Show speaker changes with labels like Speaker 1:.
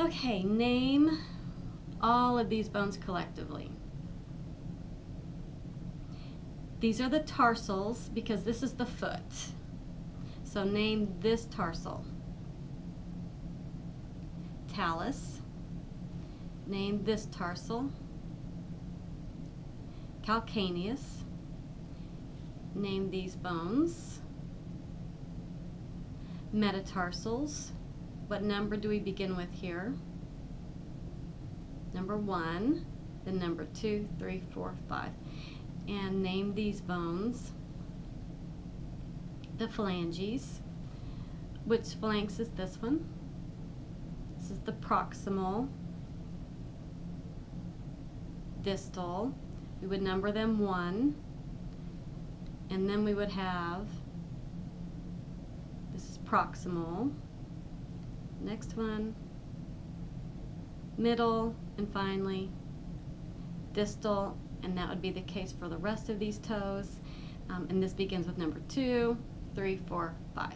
Speaker 1: Okay, name all of these bones collectively. These are the tarsals because this is the foot. So name this tarsal. Talus. Name this tarsal. Calcaneus. Name these bones. Metatarsals. What number do we begin with here? Number one, then number two, three, four, five. And name these bones. The phalanges. Which phalanx is this one? This is the proximal. Distal. We would number them one. And then we would have, this is proximal. Next one, middle, and finally distal, and that would be the case for the rest of these toes. Um, and this begins with number two, three, four, five.